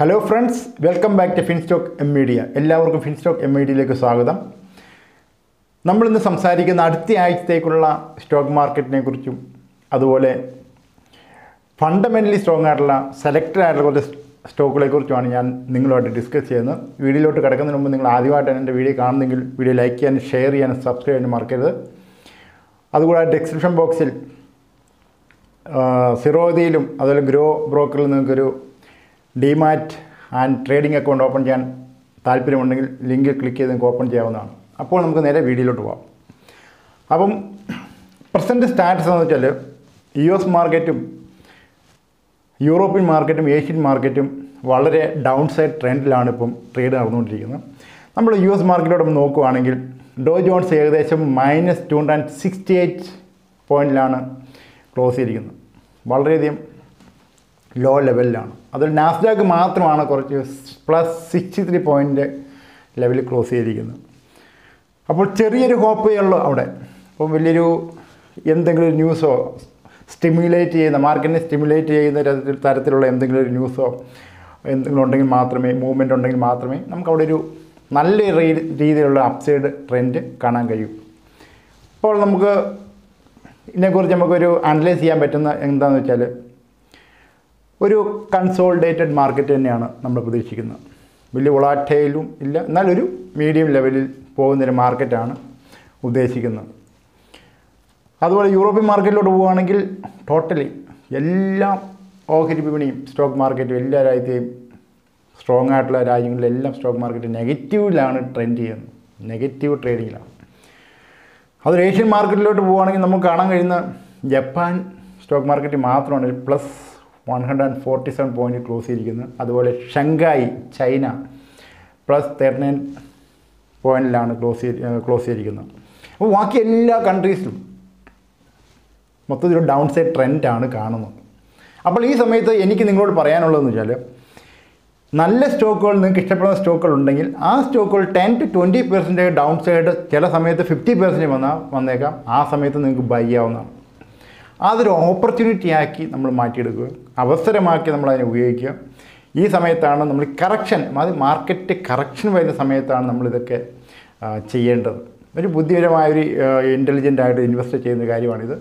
Hello friends welcome back to Finstock M media എല്ലാവർക്കും Finstock M മീഡിയയിലേക്ക് സ്വാഗതം. നമ്മളിന്ന് സംസാരിക്കുന്ന അടുത്ത ആഴ്ചത്തേക്കുള്ള സ്റ്റോക്ക് മാർക്കറ്റിനെ കുറിച്ചും അതുപോലെ ഫണ്ടമെന്റലി സ്ട്രോങ് ആയിട്ടുള്ള സെലക്റ്റഡ് ആയിട്ടുള്ള കുറച്ച് സ്റ്റോക്കുകളെ കുറിച്ചുമാണ് ഞാൻ നിങ്ങളുമായിട്ട് ഡിസ്കസ് ചെയ്യുന്നത്. വീഡിയോയിലോട്ട് കിടക്കുന്നതിന് മുമ്പ് നിങ്ങൾ ആദ്യമായിട്ടാണ് എന്റെ വീഡിയോ കാണുന്നെങ്കിൽ വീഡിയോ ലൈക്ക് ചെയ്യാനും ഷെയർ ചെയ്യാനും സബ്സ്ക്രൈബ് ചെയ്യാനും മറക്കരുത്. അതുകൂടാതെ ഡിസ്ക്രിപ്ഷൻ ബോക്സിൽ സിറോദിയിലും അതുപോലെ ഗ്രോ ബ്രോക്കറിൽ നിങ്ങൾക്കൊരു demat and trading account open ചെയ്യാൻ താല്പര്യമുണ്ടെങ്കിൽ ലിങ്ക് ക്ലിക്ക് ചെയ്ത് നിങ്ങൾക്ക് ഓപ്പൺ ചെയ്യാവുന്നതാണ്. അപ്പോൾ നമുക്ക് നേരെ വീഡിയോയിലോട്ട് പോകാം അപ്പം പ്രസന്റ് സ്റ്റാറ്റസ് എന്ന് വെച്ചാൽ യു എസ് മാർക്കറ്റും യൂറോപ്യൻ മാർക്കറ്റും ഏഷ്യൻ മാർക്കറ്റും വളരെ ഡൗൺ സൈഡ് ട്രെൻഡിലാണ് ഇപ്പം ട്രേഡ് നടന്നുകൊണ്ടിരിക്കുന്നത്. നമ്മൾ യു എസ് മാർക്കറ്റിലോട്ട് നോക്കുകയാണെങ്കിൽ ഡോ ജോൺസ് ഏകദേശം minus two hundred sixty eight പോയിന്റിലാണ് close ചെയ്തിരിക്കുന്നത്. വളരെയധികം ലോ ലെവലിലാണ് അതിൽ നാസ്ഡാക്ക് മാത്രമാണ് കുറച്ച് പ്ലസ് സിക്സ്റ്റി ത്രീ പോയിന്റ് ലെവലിൽ ക്ലോസ് ചെയ്തിരിക്കുന്നത്. അപ്പോൾ ചെറിയൊരു ഹോപ്പേ ഉള്ളൂ അവിടെ. അപ്പോൾ വലിയൊരു എന്തെങ്കിലും ന്യൂസോ സ്റ്റിമുലേറ്റ് ചെയ്യുന്ന മാർക്കറ്റിനെ സ്റ്റിമുലേറ്റ് ചെയ്യുന്ന തരത്തിലുള്ള എന്തെങ്കിലും ഒരു ന്യൂസോ എന്തെങ്കിലും ഉണ്ടെങ്കിൽ മാത്രമേ മൂവ്മെന്റ് ഉണ്ടെങ്കിൽ മാത്രമേ നമുക്ക് അവിടെ ഒരു നല്ല രീതിയിലുള്ള അപ്സൈഡ് ട്രെൻഡ് കാണാൻ കഴിയും. അപ്പോൾ നമുക്ക് ഇതിനെക്കുറിച്ച് നമുക്കൊരു അനലൈസ് ചെയ്യാൻ പറ്റുന്ന എന്താണെന്ന് വെച്ചാൽ ഒരു കൺസോൾഡേറ്റഡ് മാർക്കറ്റ് തന്നെയാണ് നമ്മൾ പ്രതീക്ഷിക്കുന്നത്. വലിയ വളാറ്റയിലും ഇല്ല. എന്നാലൊരു മീഡിയം ലെവലിൽ പോകുന്നൊരു മാർക്കറ്റാണ് ഉദ്ദേശിക്കുന്നത്. അതുപോലെ യൂറോപ്യൻ മാർക്കറ്റിലോട്ട് പോവുകയാണെങ്കിൽ ടോട്ടലി എല്ലാ ഓഹരി വിപണിയും സ്റ്റോക്ക് മാർക്കറ്റും എല്ലാ രാജ്യത്തെയും സ്ട്രോങ് ആയിട്ടുള്ള രാജ്യങ്ങളിലെല്ലാം സ്റ്റോക്ക് മാർക്കറ്റ് നെഗറ്റീവിലാണ് ട്രെൻഡ് ചെയ്യുന്നത്. നെഗറ്റീവ് ട്രേഡിങ്ങിലാണ് അത് ഏഷ്യൻ മാർക്കറ്റിലോട്ട് പോവുകയാണെങ്കിൽ നമുക്ക് കാണാൻ കഴിയുന്ന ജപ്പാൻ സ്റ്റോക്ക് മാർക്കറ്റ് മാത്രമാണ് plus one hundred and forty seven point close ചെയ്തിരിക്കുന്നു. അതുപോലെ Shanghai China plus thirty nine പോയിന്റിലാണ് close ചെയ്ത് ക്ലോസ് ചെയ്തിരിക്കുന്നത്. അപ്പോൾ ബാക്കി എല്ലാ കൺട്രീസിലും മൊത്തത്തിലൊരു ഡൗൺ സൈഡ് ട്രെൻഡാണ് കാണുന്നത്. അപ്പോൾ ഈ സമയത്ത് എനിക്ക് നിങ്ങളോട് പറയാനുള്ളതെന്ന് വെച്ചാൽ നല്ല സ്റ്റോക്കുകൾ നിങ്ങൾക്ക് ഇഷ്ടപ്പെടുന്ന സ്റ്റോക്കുകൾ ഉണ്ടെങ്കിൽ ആ സ്റ്റോക്കുകൾ ten to twenty percentage down side ചില സമയത്ത് ഫിഫ്റ്റി പെർസെന്റേജ് വന്നാൽ വന്നേക്കാം. ആ സമയത്ത് നിങ്ങൾക്ക് ബൈ ചെയ്യാവുന്നതാണ്. അതൊരു ഓപ്പർച്യൂണിറ്റി ആക്കി നമ്മൾ മാറ്റിയെടുക്കുക. അവസരമാക്കി നമ്മൾ അതിനെ ഉപയോഗിക്കുക. ഈ സമയത്താണ് നമ്മൾ കറക്ഷൻ അത് മാർക്കറ്റ് കറക്ഷൻ വരുന്ന സമയത്താണ് നമ്മളിതൊക്കെ ചെയ്യേണ്ടത്. ഒരു ബുദ്ധിപരമായ ഒരു ഇന്റലിജന്റ് ആയിട്ട് ഇൻവെസ്റ്റ് ചെയ്യുന്ന കാര്യമാണിത്.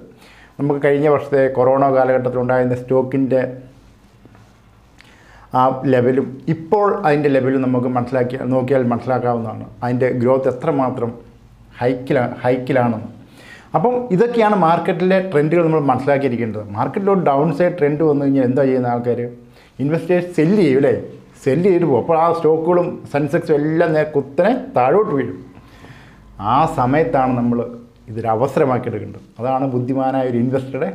നമുക്ക് കഴിഞ്ഞ വർഷത്തെ കൊറോണ കാലഘട്ടത്തിൽ ഉണ്ടായിരുന്ന സ്റ്റോക്കിന്റെ ആ ലെവലും ഇപ്പോൾ അതിന്റെ ലെവലും നമുക്ക് മനസ്സിലാക്കി നോക്കിയാൽ മനസ്സിലാക്കാവുന്നതാണ്. അതിന്റെ ഗ്രോത്ത് എത്രമാത്രം ഹൈക്കിലാണ് ഹൈക്കിലാണെന്ന് അപ്പം ഇതൊക്കെയാണ് മാർക്കറ്റിലെ ട്രെൻഡുകൾ നമ്മൾ മനസ്സിലാക്കിയിരിക്കേണ്ടത്. മാർക്കറ്റിലോട്ട് ഡൗൺ സൈഡ് ട്രെൻഡ് വന്നു കഴിഞ്ഞാൽ എന്താ ചെയ്യുന്ന ആൾക്കാർ ഇൻവെസ്റ്റേഴ്സ് സെല്ല് ചെയ്യും അല്ലേ? സെല്ല് ചെയ്ത് പോകും. അപ്പോൾ ആ സ്റ്റോക്കുകളും സെൻസെക്സും എല്ലാം നേരെ കുത്തനെ താഴോട്ട് വീഴും. ആ സമയത്താണ് നമ്മൾ ഇതൊരു അവസരമാക്കി എടുക്കേണ്ടത് അതാണ് ബുദ്ധിമാനായ ഒരു ഇൻവെസ്റ്ററുടെ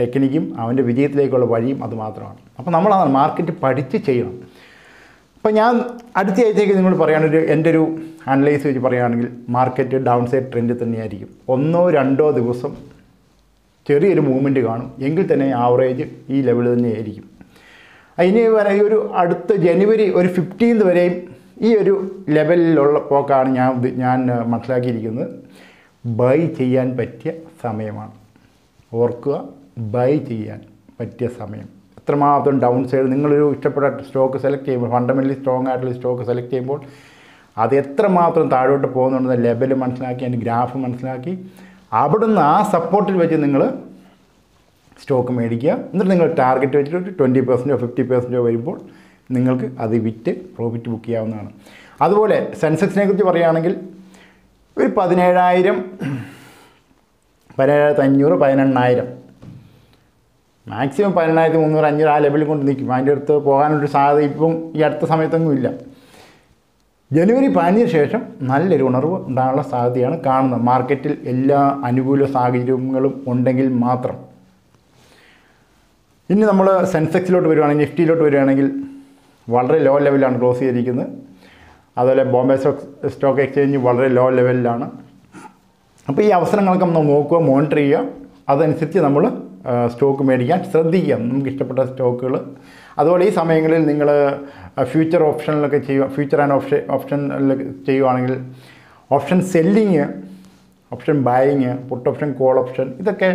ടെക്നിക്കും അവന്റെ വിജയത്തിലേക്കുള്ള വഴിയും അതുമാത്രമാണ് അപ്പോൾ നമ്മളതാണ് മാർക്കറ്റ് പഠിച്ച് ചെയ്യണം. അപ്പോൾ ഞാൻ അടുത്ത ആഴ്ചയ്ക്ക് നിങ്ങൾ പറയുകയാണെങ്കിൽ എന്റെ ഒരു അനലൈസ് വെച്ച് പറയുകയാണെങ്കിൽ മാർക്കറ്റ് ഡൗൺ സൈഡ് ട്രെൻഡ് തന്നെയായിരിക്കും. ഒന്നോ രണ്ടോ ദിവസം ചെറിയൊരു മൂവ്മെന്റ് കാണും. എങ്കിൽ തന്നെ ആവറേജ് ഈ ലെവൽ തന്നെയായിരിക്കും. അതിന് ഈ ഒരു അടുത്ത ജനുവരി ഒരു ഫിഫ്റ്റീൻത് വരെയും ഈ ഒരു ലെവലിലുള്ള പോക്കാണ് ഞാൻ ഞാൻ മനസ്സിലാക്കിയിരിക്കുന്നത്. ബൈ ചെയ്യാൻ പറ്റിയ സമയമാണ്. ഓർക്കുക ബൈ ചെയ്യാൻ പറ്റിയ സമയം. എത്രമാത്രം ഡൗൺ സൈഡ് നിങ്ങളൊരു ഇഷ്ടപ്പെട്ട സ്റ്റോക്ക് സെലക്ട് ചെയ്യുമ്പോൾ ഫണ്ടമെന്റലി സ്ട്രോങ് ആയിട്ടുള്ള സ്റ്റോക്ക് സെലക്ട് ചെയ്യുമ്പോൾ അത് എത്രമാത്രം താഴോട്ട് പോകുന്നുണ്ടെന്ന ലെവൽ മനസ്സിലാക്കി അതിന്റെ ഗ്രാഫ് മനസ്സിലാക്കി അവിടുന്ന് ആ സപ്പോർട്ടിൽ വെച്ച് നിങ്ങൾ സ്റ്റോക്ക് മേടിക്കുക. എന്നിട്ട് നിങ്ങൾ ടാർഗറ്റ് വെച്ചിട്ട് ട്വന്റി പെർസെന്റോ ഫിഫ്റ്റി പെർസെന്റോ വരുമ്പോൾ നിങ്ങൾക്ക് അത് വിറ്റ് പ്രോഫിറ്റ് ബുക്ക് ചെയ്യാവുന്നതാണ്. അതുപോലെ സെൻസെക്സിനെ കുറിച്ച് പറയുകയാണെങ്കിൽ ഒരു പതിനേഴായിരം പതിനേഴായിരത്തി അഞ്ഞൂറ് പതിനെണ്ണായിരം മാക്സിമം പതിനെണ്ണായിരത്തി മുന്നൂറ് അഞ്ഞൂറ് ആ ലെവലിൽ കൊണ്ട് നിൽക്കും. അതിന്റെ അടുത്ത് പോകാനൊരു സാധ്യത ഇപ്പം ഈ അടുത്ത സമയത്തൊന്നും ഇല്ല. ജനുവരി പതിനഞ്ചിന് ശേഷം നല്ലൊരു ഉണർവ് ഉണ്ടാകാനുള്ള സാധ്യതയാണ് കാണുന്നത്. മാർക്കറ്റിൽ എല്ലാ അനുകൂല സാഹചര്യങ്ങളും ഉണ്ടെങ്കിൽ മാത്രം. ഇനി നമ്മൾ സെൻസെക്സിലോട്ട് വരുവാണെങ്കിൽ നിഫ്റ്റിയിലോട്ട് വരികയാണെങ്കിൽ വളരെ ലോ ലെവലാണ് ക്ലോസ് ചെയ്തിരിക്കുന്നത്. അതുപോലെ ബോംബെ സ്റ്റോക്ക് സ്റ്റോക്ക് എക്സ്ചേഞ്ച് വളരെ ലോ ലെവലിലാണ് അപ്പോൾ ഈ അവസരങ്ങളൊക്കെ നമ്മൾ നോക്കുക മോണിറ്റർ ചെയ്യുക. അതനുസരിച്ച് നമ്മൾ സ്റ്റോക്ക് മേടിക്കാൻ ശ്രദ്ധിക്കാം നമുക്ക് ഇഷ്ടപ്പെട്ട സ്റ്റോക്കുകൾ. അതുപോലെ ഈ സമയങ്ങളിൽ നിങ്ങൾ ഫ്യൂച്ചർ ഓപ്ഷനിലൊക്കെ ചെയ്യുക. ഫ്യൂച്ചർ ആൻഡ് ഓപ്ഷൻ ഓപ്ഷനിലൊക്കെ ചെയ്യുവാണെങ്കിൽ option selling option buying put option call option ഇതൊക്കെ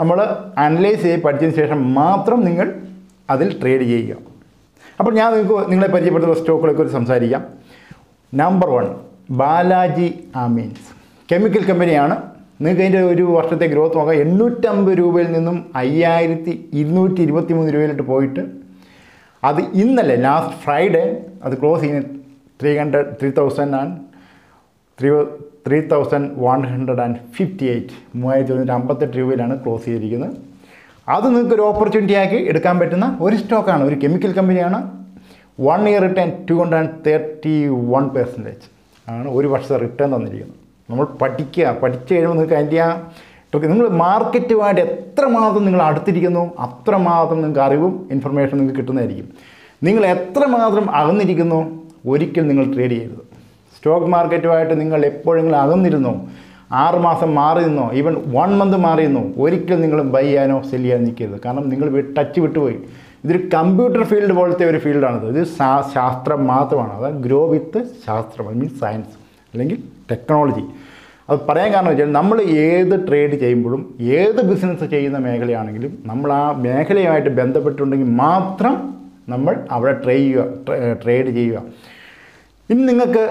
നമ്മൾ അനലൈസ് ചെയ്ത് പഠിച്ചതിന് ശേഷം മാത്രം നിങ്ങൾ അതിൽ ട്രേഡ് ചെയ്യുക. അപ്പോൾ ഞാൻ നിങ്ങൾക്ക് നിങ്ങളെ പരിചയപ്പെടുത്തുന്ന സ്റ്റോക്കുകളെ കുറിച്ച് സംസാരിക്കാം. Number one Balaji amines. Chemical കമ്പനിയാണ് നിങ്ങൾക്ക് അതിന്റെ ഒരു വർഷത്തെ ഗ്രോത്ത് നോക്കാം. എണ്ണൂറ്റമ്പത് രൂപയിൽ നിന്നും അയ്യായിരത്തി ഇരുന്നൂറ്റി ഇരുപത്തി മൂന്ന് രൂപയിലോട്ട് പോയിട്ട് അത് ഇന്നലെ ലാസ്റ്റ് ഫ്രൈഡേ അത് ക്ലോസ് ചെയ്യുന്ന three hundred three thousand and three three thousand one hundred and fifty eight മൂവായിരത്തി ഒരുന്നൂറ്റി അമ്പത്തെട്ട് രൂപയിലാണ് ക്ലോസ് ചെയ്തിരിക്കുന്നത്. അത് നിങ്ങൾക്ക് ഒരു ഓപ്പർച്യൂണിറ്റി ആക്കി എടുക്കാൻ പറ്റുന്ന ഒരു സ്റ്റോക്കാണ് ഒരു കെമിക്കൽ കമ്പനിയാണ് one year return two hundred and thirty one percentage ആണ് ഒരു വർഷത്തെ റിട്ടേൺ തന്നിരിക്കുന്നത്. നമ്മൾ പഠിക്കുക. പഠിച്ചു കഴിയുമ്പോൾ നിങ്ങൾക്ക് അതിന്റെ ആ നിങ്ങൾ മാർക്കറ്റുമായിട്ട് എത്രമാത്രം നിങ്ങൾ അടുത്തിരിക്കുന്നു അത്രമാത്രം നിങ്ങൾക്ക് അറിവും ഇൻഫർമേഷൻ നിങ്ങൾക്ക് കിട്ടുന്നതായിരിക്കും. നിങ്ങൾ എത്രമാത്രം അകന്നിരിക്കുന്നു ഒരിക്കൽ നിങ്ങൾ ട്രേഡ് ചെയ്യരുത്. സ്റ്റോക്ക് മാർക്കറ്റുമായിട്ട് നിങ്ങൾ എപ്പോഴെങ്കിലും അകന്നിരുന്നോ ആറ് മാസം മാറി നിന്നോ ഈവൻ വൺ മന്ത് മാറി നിന്നോ ഒരിക്കലും നിങ്ങൾ ബൈ ചെയ്യാനോ സെൽ ചെയ്യാൻ നിൽക്കരുത്. കാരണം നിങ്ങൾ ടച്ച് വിട്ടുപോയി. ഇതൊരു കമ്പ്യൂട്ടർ ഫീൽഡ് പോലത്തെ ഒരു ഫീൽഡാണിത് ഇത് ശാസ്ത്രം മാത്രമാണ്. അതായത് ഗ്രോ വിത്ത് ശാസ്ത്രം ഐ മീൻസ് സയൻസ് അല്ലെങ്കിൽ ടെക്നോളജി. അത് പറയാൻ കാരണം വെച്ചാൽ നമ്മൾ ഏത് ട്രേഡ് ചെയ്യുമ്പോഴും ഏത് ബിസിനസ് ചെയ്യുന്ന മേഖലയാണെങ്കിലും നമ്മൾ ആ മേഖലയുമായിട്ട് ബന്ധപ്പെട്ടുണ്ടെങ്കിൽ മാത്രം നമ്മൾ അവിടെ ട്രേ ചെയ്യുക ട്രേഡ് ചെയ്യുക. ഇനി നിങ്ങൾക്ക്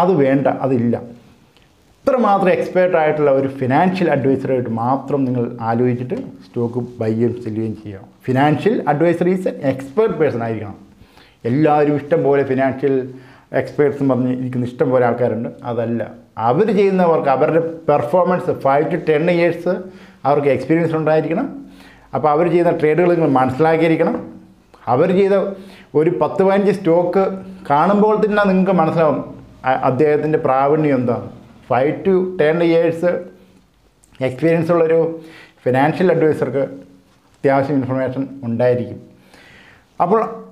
അത് വേണ്ട അതില്ല. ഇത്രമാത്രം എക്സ്പേർട്ട് ആയിട്ടുള്ള ഒരു ഫിനാൻഷ്യൽ അഡ്വൈസറായിട്ട് മാത്രം നിങ്ങൾ ആലോചിച്ചിട്ട് സ്റ്റോക്ക് ബൈയും സെല്ലുകയും ചെയ്യാം financial advisor is expert person ആയിരിക്കണം. എല്ലാവരും ഇഷ്ടം പോലെ ഫിനാൻഷ്യൽ എക്സ്പേർട്സ് പറഞ്ഞ് ഇരിക്കുന്ന ഇഷ്ടം പോലെ ആൾക്കാരുണ്ട്. അതല്ല. അവർ ചെയ്യുന്ന വർക്ക് അവരുടെ performance five to ten years അവർക്ക് എക്സ്പീരിയൻസ് ഉണ്ടായിരിക്കണം. അപ്പോൾ അവർ ചെയ്യുന്ന ട്രേഡുകൾ നിങ്ങൾ മനസ്സിലാക്കിയിരിക്കണം. അവർ ചെയ്ത ഒരു പത്ത് പതിനഞ്ച് സ്റ്റോക്ക് കാണുമ്പോൾ തന്നെ നിങ്ങൾക്ക് മനസ്സിലാവും അദ്ദേഹത്തിന്റെ പ്രാവീണ്യം എന്താണ് five to ten years experience ഉള്ളൊരു ഫിനാൻഷ്യൽ അഡ്വൈസർക്ക് അത്യാവശ്യം ഇൻഫർമേഷൻ ഉണ്ടായിരിക്കും. അപ്പോൾ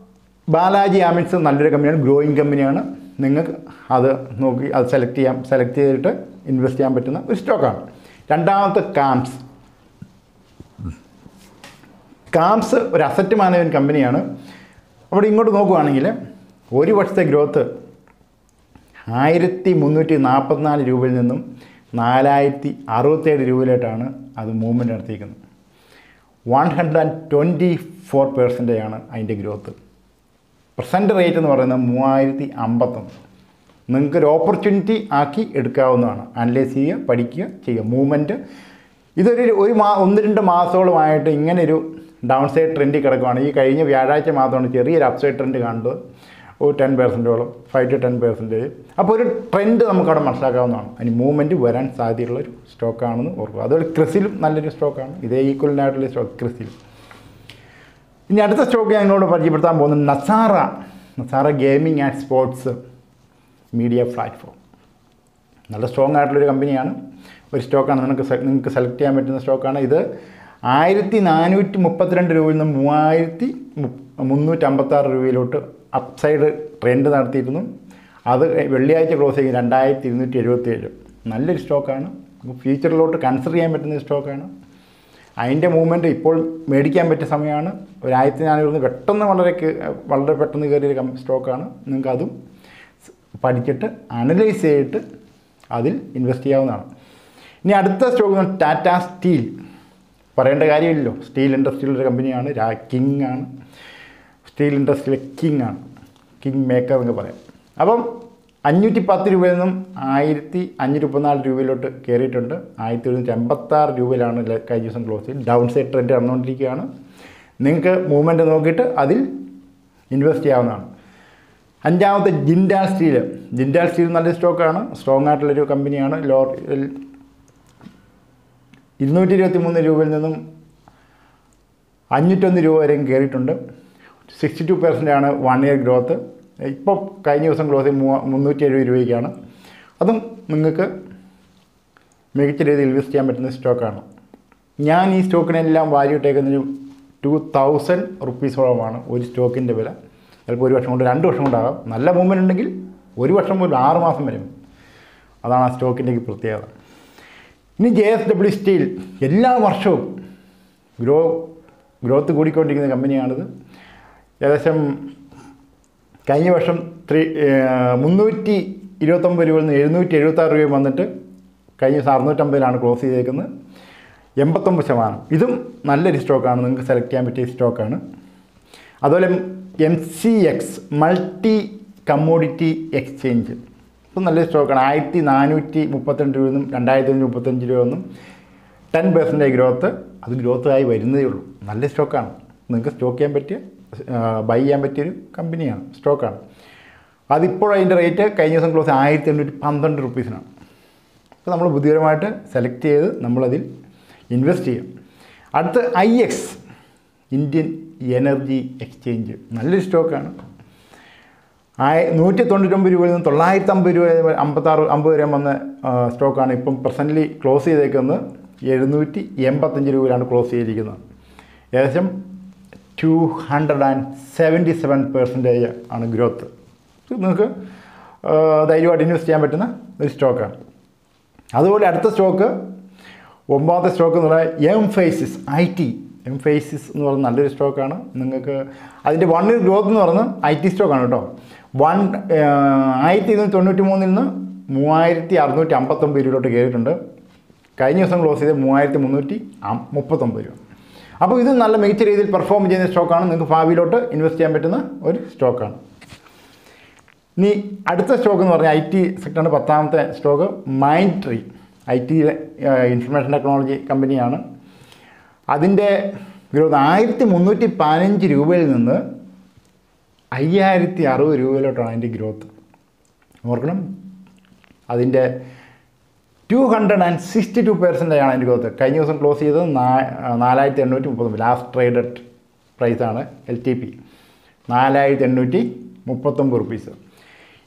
ബാലാജി ആമിൻസ് നല്ലൊരു കമ്പനിയാണ് ഗ്രോയിങ് കമ്പനിയാണ് നിങ്ങൾക്ക് അത് നോക്കി അത് സെലക്ട് ചെയ്യാം. സെലക്ട് ചെയ്തിട്ട് ഇൻവെസ്റ്റ് ചെയ്യാൻ പറ്റുന്ന ഒരു സ്റ്റോക്കാണ് രണ്ടാമത്തെ കാംസ്. കാംസ് ഒരു അസറ്റ് മാനേജ്മെന്റ് കമ്പനിയാണ് അവിടെ ഇങ്ങോട്ട് നോക്കുകയാണെങ്കിൽ ഒരു വർഷത്തെ ഗ്രോത്ത് ആയിരത്തി മുന്നൂറ്റി നാൽപ്പത്തിനാല് രൂപയിൽ നിന്നും നാലായിരത്തി അറുപത്തേഴ് രൂപയിലോട്ടാണ് അത് മൂവ്മെന്റ് നടത്തിയിരിക്കുന്നത്. One hundred and twenty four percentage ആണ് അതിന്റെ ഗ്രോത്ത് പ്രസന്റ് റേറ്റ് എന്ന് പറയുന്നത് മൂവായിരത്തി അമ്പത്തൊന്ന് നിങ്ങൾക്ക് ഒരു ഓപ്പർച്യൂണിറ്റി ആക്കി എടുക്കാവുന്നതാണ്. അനലൈസ് ചെയ്യുക പഠിക്കുക ചെയ്യുക. മൂവ്മെന്റ് ഇതൊരു ഒരു മാ ഒന്ന് രണ്ട് മാസങ്ങളുമായിട്ട് ഒരു ഡൗൺ സൈഡ് ട്രെൻഡിൽ കിടക്കുകയാണ് ഈ കഴിഞ്ഞ വ്യാഴാഴ്ച മാത്രമാണ് ചെറിയൊരു അപ് സൈഡ് ട്രെൻഡ് കണ്ടത്. ഒരു ടെൻ പെർസെന്റോളം ഫൈവ് ടു ടെൻ പെർസെന്റേജ് അപ്പോൾ ഒരു ട്രെൻഡ് നമുക്കവിടെ മനസ്സിലാക്കാവുന്നതാണ്. അതിന് മൂവ്മെന്റ് വരാൻ സാധ്യതയുള്ളൊരു സ്റ്റോക്കാണെന്ന് ഓർക്കുക. അതുപോലെ ക്രിസിലും നല്ലൊരു സ്റ്റോക്കാണ് ഇതേ ഈക്വലിനായിട്ടുള്ള സ്റ്റോക്ക് ക്രിസിലും. ഇനി അടുത്ത സ്റ്റോക്ക് ഞാൻ നിങ്ങളോട് പരിചയപ്പെടുത്താൻ പോകുന്നത് Nazara Nazara gaming and sports media platform നല്ല സ്ട്രോങ് ആയിട്ടുള്ളൊരു കമ്പനിയാണ് ഒരു സ്റ്റോക്കാണ് നിങ്ങൾക്ക് നിങ്ങൾക്ക് സെലക്ട് ചെയ്യാൻ പറ്റുന്ന സ്റ്റോക്കാണ് ഇത് ആയിരത്തി നാനൂറ്റി മുപ്പത്തിരണ്ട് രൂപയിൽ നിന്ന് മൂവായിരത്തി മുന്നൂറ്റി അമ്പത്താറ് രൂപയിലോട്ട് അപ്സൈഡ് ട്രെൻഡ് നടത്തിയിരുന്നു. അത് വെള്ളിയാഴ്ച ക്ലോസ് ചെയ്യും രണ്ടായിരത്തി ഇരുന്നൂറ്റി എഴുപത്തി ഏഴ് നല്ലൊരു സ്റ്റോക്കാണ് ഫ്യൂച്ചറിലോട്ട് കൺസിഡർ ചെയ്യാൻ പറ്റുന്ന സ്റ്റോക്കാണ് അതിന്റെ മൂവ്മെന്റ് ഇപ്പോൾ മേടിക്കാൻ പറ്റിയ സമയമാണ്. ഒരു ആയിരത്തി നാനൂറ് പെട്ടെന്ന് വളരെ വളരെ പെട്ടെന്ന് കയറിയൊരു കം സ്റ്റോക്കാണ് നിങ്ങൾക്ക് അതും പഠിച്ചിട്ട് അനലൈസ് ചെയ്തിട്ട് അതിൽ ഇൻവെസ്റ്റ് ചെയ്യാവുന്നതാണ്. ഇനി അടുത്ത സ്റ്റോക്ക് ടാറ്റ സ്റ്റീൽ. പറയേണ്ട കാര്യമില്ലല്ലോ. സ്റ്റീൽ ഇൻഡസ്ട്രിയിലൊരു കമ്പനിയാണ് രാ കിങ് ആണ് സ്റ്റീൽ ഇൻഡസ്ട്രിയിലെ കിങ് ആണ് കിങ് മേക്കർ എന്ന് പറയാം. അപ്പം അഞ്ഞൂറ്റി പത്ത് രൂപയിൽ നിന്നും ആയിരത്തി അഞ്ഞൂറ്റി മുപ്പത്തിനാല് രൂപയിലോട്ട് കയറിയിട്ടുണ്ട്. ആയിരത്തി ഒരുന്നൂറ്റി അമ്പത്താറ് രൂപയിലാണ് കഴിഞ്ഞ ദിവസം ക്ലോസ് ചെയ്ത് ഡൗൺ സൈഡ് ട്രെൻഡ് നടന്നുകൊണ്ടിരിക്കുകയാണ്. നിങ്ങൾക്ക് മൂവ്മെന്റ് നോക്കിയിട്ട് അതിൽ ഇൻവെസ്റ്റ് ചെയ്യാവുന്നതാണ്. അഞ്ചാമത്തെ ജിൻഡാൽ സ്റ്റീൽ. ജിൻഡാൽ സ്റ്റീൽ നല്ല സ്റ്റോക്കാണ് സ്ട്രോങ് ആയിട്ടുള്ളൊരു കമ്പനിയാണ് ലോ ഇരുന്നൂറ്റി ഇരുപത്തി മൂന്ന് രൂപയിൽ നിന്നും അഞ്ഞൂറ്റൊന്ന് രൂപ വരെയും കയറിയിട്ടുണ്ട്. സിക്സ്റ്റി ടു പെർസെന്റ് ആണ് വൺ ഇയർ ഗ്രോത്ത് ഇപ്പോൾ കഴിഞ്ഞ ദിവസം ക്ലോസ് മൂ മുന്നൂറ്റി എഴുപത് രൂപയ്ക്കാണ്. അതും നിങ്ങൾക്ക് മികച്ച രീതിയിൽ ഇൻവെസ്റ്റ് ചെയ്യാൻ പറ്റുന്ന സ്റ്റോക്കാണ് ഞാൻ ഈ സ്റ്റോക്കിനെല്ലാം വാല്യൂ ഇട്ടേക്കുന്നൊരു ടു തൗസൻഡ് റുപ്പീസോളമാണ് ഒരു സ്റ്റോക്കിന്റെ വില. ചിലപ്പോൾ ഒരു വർഷം കൊണ്ട് രണ്ട് വർഷം കൊണ്ടാകാം. നല്ല മൂവ്മെന്റ് ഉണ്ടെങ്കിൽ ഒരു വർഷം പോലും ആറ് മാസം വരും. അതാണ് ആ സ്റ്റോക്കിന്റെ പ്രത്യേകത. ഇനി ജെ എസ് ഡബ്ല്യു സ്റ്റീൽ എല്ലാ വർഷവും ഗ്രോ ഗ്രോത്ത് കൂടിക്കൊണ്ടിരിക്കുന്ന കമ്പനിയാണിത് ഏകദേശം കഴിഞ്ഞ വർഷം ത്രീ മുന്നൂറ്റി ഇരുപത്തൊമ്പത് രൂപയിൽ നിന്ന് എഴുന്നൂറ്റി എഴുപത്താറ് രൂപയും വന്നിട്ട് കഴിഞ്ഞ ദിവസം അറുന്നൂറ്റമ്പതിലാണ് ക്ലോസ് ചെയ്തേക്കുന്നത്. എൺപത്തൊമ്പത് ശതമാനം. ഇതും നല്ലൊരു സ്റ്റോക്കാണ്. നിങ്ങൾക്ക് സെലക്ട് ചെയ്യാൻ പറ്റിയ സ്റ്റോക്കാണ്. അതുപോലെ M C X multi commodity exchange. ഇപ്പം നല്ലൊരു സ്റ്റോക്കാണ്. ആയിരത്തി നാനൂറ്റി മുപ്പത്തിരണ്ട് രൂപ നിന്നും രണ്ടായിരത്തി അഞ്ഞൂറ്റി മുപ്പത്തഞ്ച് രൂപ നിന്നും ടെൻ പെർസെന്റേജ് ഗ്രോത്ത്. അത് ഗ്രോത്തായി വരുന്നതേ ഉള്ളൂ. നല്ല സ്റ്റോക്കാണ്. നിങ്ങൾക്ക് സ്റ്റോക്ക് ചെയ്യാൻ പറ്റിയ ബൈ ചെയ്യാൻ പറ്റിയൊരു കമ്പനിയാണ് സ്റ്റോക്കാണ് അതിപ്പോൾ അതിന്റെ റേറ്റ് കഴിഞ്ഞ ദിവസം ക്ലോസ് ആയിരത്തി എണ്ണൂറ്റി പന്ത്രണ്ട് റുപ്പീസിനാണ് അപ്പോൾ നമ്മൾ ബുദ്ധിപരമായിട്ട് സെലക്ട് ചെയ്ത് നമ്മളതിൽ ഇൻവെസ്റ്റ് ചെയ്യാം. അടുത്ത് I X Indian energy exchange നല്ലൊരു സ്റ്റോക്കാണ് ആയ നൂറ്റി തൊണ്ണൂറ്റൊമ്പത് രൂപയിൽ നിന്ന് തൊള്ളായിരത്തി അമ്പത് രൂപ അമ്പത്താറ് അമ്പത് വരെ വന്ന സ്റ്റോക്കാണ് ഇപ്പം പ്രസന്റ്ലി ക്ലോസ് ചെയ്തേക്കുന്നത് എഴുന്നൂറ്റി എൺപത്തഞ്ച് രൂപയിലാണ് ക്ലോസ് ചെയ്തിരിക്കുന്നത്. ഏകദേശം two hundred and seventy seven percentage ആണ് ഗ്രോത്ത് നിങ്ങൾക്ക് ധൈര്യമായിട്ട് ഇൻവെസ്റ്റ് ചെയ്യാൻ പറ്റുന്ന ഒരു സ്റ്റോക്കാണ് അതുപോലെ അടുത്ത സ്റ്റോക്ക് ഒമ്പതാമത്തെ സ്റ്റോക്ക് എന്ന് പറയുന്നത് Mphasis I T Mphasis എന്ന് പറയുന്ന നല്ലൊരു സ്റ്റോക്കാണ് നിങ്ങൾക്ക് അതിന്റെ വൺ ഗ്രോത്ത് എന്ന് പറയുന്നത് ഐ ടി സ്റ്റോക്കാണ് കേട്ടോ. വൺ ആയിരത്തി ഇരുന്നൂറ്റി തൊണ്ണൂറ്റി മൂന്നിൽ നിന്ന് മൂവായിരത്തി അറുന്നൂറ്റി അമ്പത്തൊമ്പത് രൂപയിലോട്ട് കയറിയിട്ടുണ്ട് കഴിഞ്ഞ ദിവസം ക്ലോസ് ചെയ്ത് മൂവായിരത്തി മുന്നൂറ്റി മുപ്പത്തൊമ്പത് രൂപ. അപ്പോൾ ഇത് നല്ല മികച്ച രീതിയിൽ പെർഫോം ചെയ്യുന്ന സ്റ്റോക്കാണ് നിങ്ങൾക്ക് ഭാവിയിലോട്ട് ഇൻവെസ്റ്റ് ചെയ്യാൻ പറ്റുന്ന ഒരു സ്റ്റോക്കാണ് ഇനി അടുത്ത സ്റ്റോക്ക് എന്ന് പറഞ്ഞാൽ ഐ ടി സെക്ടറിന്റെ പത്താമത്തെ stock Mindtree I T information technology കമ്പനിയാണ് അതിന്റെ ഗ്രോത്ത് ആയിരത്തി മുന്നൂറ്റി പതിനഞ്ച് രൂപയിൽ നിന്ന് അയ്യായിരത്തി അറുപത് രൂപയിലോട്ടാണ് അതിന്റെ ഗ്രോത്ത് ഓർക്കണം? അതിന്റെ two hundred and sixty two percentage ആണ് അതിന്റെ ഗ്രോത്ത് കഴിഞ്ഞ ദിവസം ക്ലോസ് ചെയ്തത് നാലായിരത്തി എണ്ണൂറ്റി മുപ്പത്തൊമ്പത്. ലാസ്റ്റ് ട്രേഡഡ് പ്രൈസാണ് എൽ ടി പി നാലായിരത്തി എണ്ണൂറ്റി മുപ്പത്തൊമ്പത് റുപ്പീസ്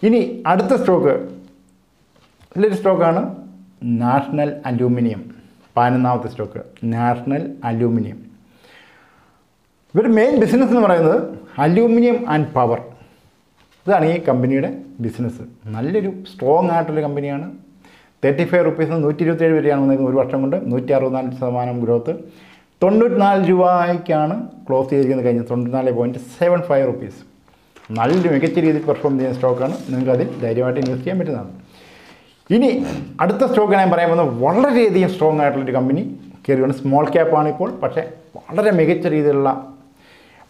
ഇനി അടുത്ത സ്റ്റോക്ക് നല്ലൊരു സ്റ്റോക്കാണ് നാഷണൽ അലൂമിനിയം പതിനൊന്നാമത്തെ സ്റ്റോക്ക് നാഷണൽ അലൂമിനിയം ഇവരുടെ മെയിൻ ബിസിനസ് എന്ന് പറയുന്നത് അലൂമിനിയം ആൻഡ് പവർ ഇതാണ് ഈ കമ്പനിയുടെ ബിസിനസ് നല്ലൊരു സ്ട്രോങ് ആയിട്ടുള്ള കമ്പനിയാണ് തേർട്ടി ഫൈവ് റുപ്പീസ് നൂറ്റി ഇരുപത്തേഴ് വരെയാണ് വന്നിരിക്കുന്നത് ഒരു വർഷം കൊണ്ട്. നൂറ്റി അറുപത്തിനാല് ശതമാനം ഗ്രോത്ത്. തൊണ്ണൂറ്റിനാല് രൂപയ്ക്കാണ് ക്ലോസ് ചെയ്തിരിക്കുന്നത് കഴിഞ്ഞ തൊണ്ണൂറ്റിനാല് പോയിന്റ് സെവൻ ഫൈവ് റുപ്പീസ്. നല്ലൊരു മികച്ച രീതിയിൽ പെർഫോം ചെയ്യുന്ന സ്റ്റോക്കാണ്. നിങ്ങൾക്ക് അതിൽ ധൈര്യമായിട്ട് ഇൻവെസ്റ്റ് ചെയ്യാൻ പറ്റുന്നതാണ്. ഇനി അടുത്ത സ്റ്റോക്ക് ഞാൻ പറയാൻ പോകുന്നത്. വളരെയധികം സ്ട്രോങ് ആയിട്ടുള്ളൊരു കമ്പനി കയറിയാണ് സ്മോൾ ക്യാപ്പാണ് ഇപ്പോൾ. പക്ഷേ വളരെ മികച്ച രീതിയിലുള്ള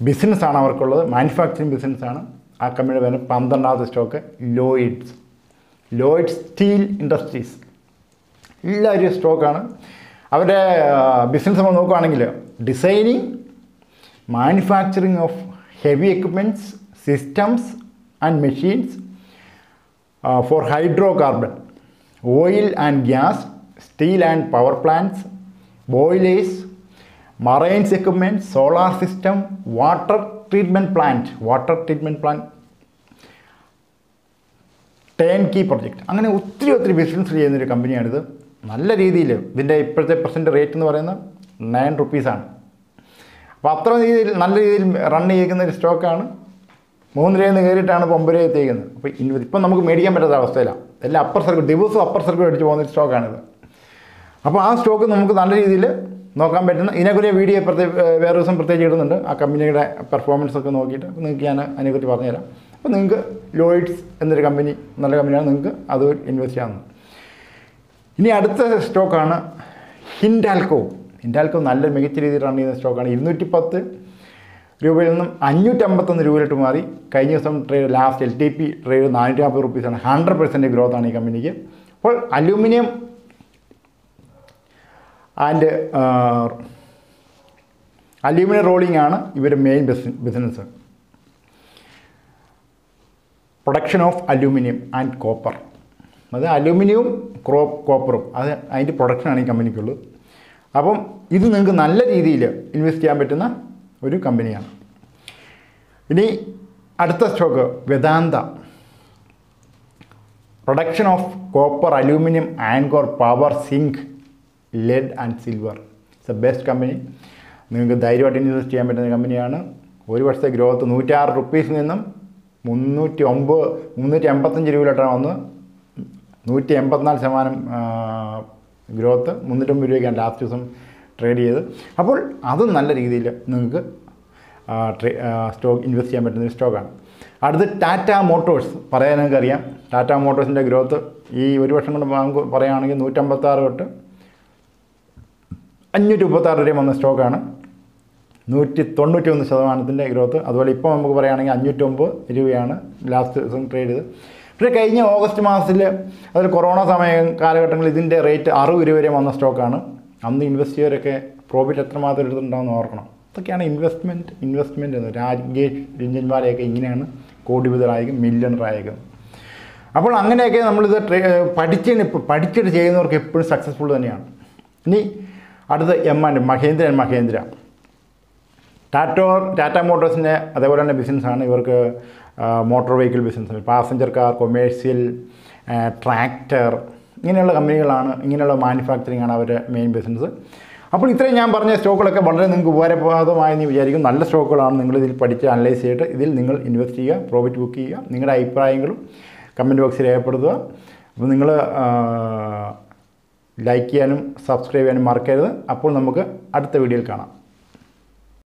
ബിസിനസ്സാണ് അവർക്കുള്ളത്. മാനുഫാക്ചറിങ് ബിസിനസ്സാണ് ആ കമ്പനിയുടെ പേര് പന്ത്രണ്ടാമത്തെ stock Lloyds Lloyd steel industries എല്ലാവരും സ്റ്റോക്കാണ് അവരുടെ ബിസിനസ് നമ്മൾ നോക്കുകയാണെങ്കിൽ designing manufacturing of heavy equipments systems and machines for hydrocarbon oil and gas steel and power plants boilers marines equipment solar system water treatment plant water treatment plant turnkey project അങ്ങനെ ഒത്തിരി ഒത്തിരി business ചെയ്യുന്നൊരു കമ്പനിയാണിത് നല്ല രീതിയിൽ ഇതിന്റെ ഇപ്പോഴത്തെ present rate എന്ന് പറയുന്നത് നയൻ റുപ്പീസാണ് അപ്പോൾ അത്ര രീതിയിൽ നല്ല രീതിയിൽ റൺ ചെയ്യിക്കുന്ന ഒരു സ്റ്റോക്കാണ് മൂന്ന് രൂപയിൽ നിന്ന് കയറിയിട്ടാണ് ഇപ്പോൾ ഒമ്പത് രൂപ എത്തിക്കുന്നത് അപ്പോൾ ഇൻ- ഇപ്പം നമുക്ക് മേടിക്കാൻ പറ്റാത്ത അവസ്ഥയിലാണ് എല്ലാം അപ്പർ സർക്കിൾ ദിവസവും അപ്പർ സർക്കിൾ അടിച്ച് പോകുന്ന ഒരു സ്റ്റോക്കാണിത് അപ്പോൾ ആ സ്റ്റോക്ക് നമുക്ക് നല്ല രീതിയിൽ നോക്കാൻ പറ്റുന്ന ഇതിനെക്കുറിച്ച് വീഡിയോ പ്രത്യേക വേറെ ദിവസം പ്രത്യേകിച്ച് ഇടുന്നുണ്ട്. ആ കമ്പനിയുടെ പെർഫോമൻസ് ഒക്കെ നോക്കിയിട്ട് നിങ്ങൾക്ക് ഞാൻ അതിനെക്കുറിച്ച് പറഞ്ഞുതരാം. അപ്പോൾ നിങ്ങൾക്ക് ലോയിഡ്സ് എന്നൊരു കമ്പനി നല്ല കമ്പനിയാണ് നിങ്ങൾക്ക് അത് ഇൻവെസ്റ്റ് ചെയ്യാവുന്നത് ഇനി അടുത്ത സ്റ്റോക്കാണ് ഹിൻഡാൽക്കോ ഹിൻഡാൽക്കോ നല്ല മികച്ച രീതിയിൽ റൺ ചെയ്യുന്ന സ്റ്റോക്കാണ് ഇരുന്നൂറ്റി പത്ത് രൂപയിൽ നിന്നും അഞ്ഞൂറ്റമ്പത്തൊന്ന് രൂപയിലോട്ട് മാറി. കഴിഞ്ഞ ദിവസം trade last L T P trade നാനൂറ്റി അമ്പത് റുപ്പീസാണ് ഹൺഡ്രഡ് പെർസെന്റ് ഗ്രോത്ത് ആണ് ഈ കമ്പനിക്ക് അപ്പോൾ അലൂമിനിയം ആൻഡ് അലൂമിനിയം റോളിംഗ് ആണ് ഇവരുടെ main business production of aluminium and copper അത് അലൂമിനിയവും ക്രോ കോപ്പറും അത് അതിന്റെ പ്രൊഡക്ഷനാണ് ഈ കമ്പനിക്കുള്ളത് അപ്പം ഇത് നിങ്ങൾക്ക് നല്ല രീതിയിൽ ഇൻവെസ്റ്റ് ചെയ്യാൻ പറ്റുന്ന ഒരു കമ്പനിയാണ് ഇനി അടുത്ത stock Vedanta production of copper aluminium ആൻകോർ power zinc lead and silver it's a best company നിങ്ങൾക്ക് ധൈര്യമായിട്ട് ഇൻവെസ്റ്റ് ചെയ്യാൻ പറ്റുന്ന കമ്പനിയാണ് ഒരു വർഷത്തെ ഗ്രോത്ത് നൂറ്റാറ് റുപ്പീസിൽ നിന്നും മുന്നൂറ്റി ഒമ്പത് മുന്നൂറ്റി എൺപത്തഞ്ച് രൂപയിലോട്ടാണ് വന്ന് നൂറ്റി എൺപത്തിനാല് ശതമാനം ഗ്രോത്ത് മുന്നൂറ്റമ്പത് രൂപയ്ക്കാണ് ലാസ്റ്റ് ദിവസം ട്രേഡ് ചെയ്ത് അപ്പോൾ അതും നല്ല രീതിയിൽ നിങ്ങൾക്ക് സ്റ്റോക്ക് ഇൻവെസ്റ്റ് ചെയ്യാൻ പറ്റുന്ന ഒരു സ്റ്റോക്കാണ് അടുത്ത് ടാറ്റ മോട്ടോഴ്സ് പറയാൻ നിങ്ങൾക്ക് അറിയാം. ടാറ്റ മോട്ടോഴ്സിന്റെ ഗ്രോത്ത് ഈ ഒരു വർഷം കൊണ്ട് നമുക്ക് പറയുകയാണെങ്കിൽ നൂറ്റമ്പത്താറ് തൊട്ട് അഞ്ഞൂറ്റി മുപ്പത്താറ് വരെ വന്ന സ്റ്റോക്കാണ് നൂറ്റി തൊണ്ണൂറ്റി ഒന്ന് ശതമാനത്തിന്റെ ഗ്രോത്ത് അതുപോലെ ഇപ്പോൾ നമുക്ക് പറയുകയാണെങ്കിൽ അഞ്ഞൂറ്റൊമ്പത് രൂപയാണ് ലാസ്റ്റ് ദിവസം ട്രേഡ് ചെയ്ത് പക്ഷേ കഴിഞ്ഞ ഓഗസ്റ്റ് മാസത്തിൽ അതൊരു കൊറോണ സമയം കാലഘട്ടങ്ങളിൽ ഇതിന്റെ റേറ്റ് അറുപത് രൂപ വരെ വന്ന സ്റ്റോക്കാണ് അന്ന് ഇൻവെസ്റ്റ് ചെയ്തവരൊക്കെ പ്രോഫിറ്റ് എത്രമാത്രം എടുത്തിട്ടുണ്ടാകുമെന്ന് ഓർക്കണം. അതൊക്കെയാണ് ഇൻവെസ്റ്റ്മെന്റ് ഇൻവെസ്റ്റ്മെന്റ് എന്ന് രാജേഷ് രഞ്ജൻമാരെയൊക്കെ ഇങ്ങനെയാണ് കോടിപതിരായിരിക്കും മില്യണറായിരിക്കും അപ്പോൾ അങ്ങനെയൊക്കെ നമ്മളിത് ട്രേ പഠിച്ചതിന് പഠിച്ചിട്ട് ചെയ്യുന്നവർക്ക് എപ്പോഴും സക്സസ്ഫുൾ തന്നെയാണ്. ഇനി അടുത്ത M and Mahindra and Mahindra. ടാറ്റോ Tata മോട്ടോഴ്സിന്റെ അതേപോലെ തന്നെ ബിസിനസ്സാണ്. ഇവർക്ക് motor vehicle business passenger car commercial tractor ഇങ്ങനെയുള്ള കമ്പനികളാണ് ഇങ്ങനെയുള്ള മാനുഫാക്ചറിങ് ആണ് അവരുടെ മെയിൻ ബിസിനസ് അപ്പോൾ ഇത്രയും ഞാൻ പറഞ്ഞ സ്റ്റോക്കുകളൊക്കെ വളരെ നിങ്ങൾക്ക് ഉപകാരപ്രദമായെന്ന് വിചാരിക്കും നല്ല സ്റ്റോക്കുകളാണ് നിങ്ങൾ ഇതിൽ പഠിച്ച് അനലൈസ് ചെയ്തിട്ട് ഇതിൽ നിങ്ങൾ ഇൻവെസ്റ്റ് ചെയ്യുക പ്രോഫിറ്റ് ബുക്ക് ചെയ്യുക നിങ്ങളുടെ അഭിപ്രായങ്ങളും കമന്റ് ബോക്സിൽ രേഖപ്പെടുത്തുക. അപ്പോൾ നിങ്ങൾ ലൈക്ക് ചെയ്യാനും സബ്സ്ക്രൈബ് ചെയ്യാനും മറക്കരുത്. അപ്പോൾ നമുക്ക് അടുത്ത വീഡിയോയിൽ കാണാം.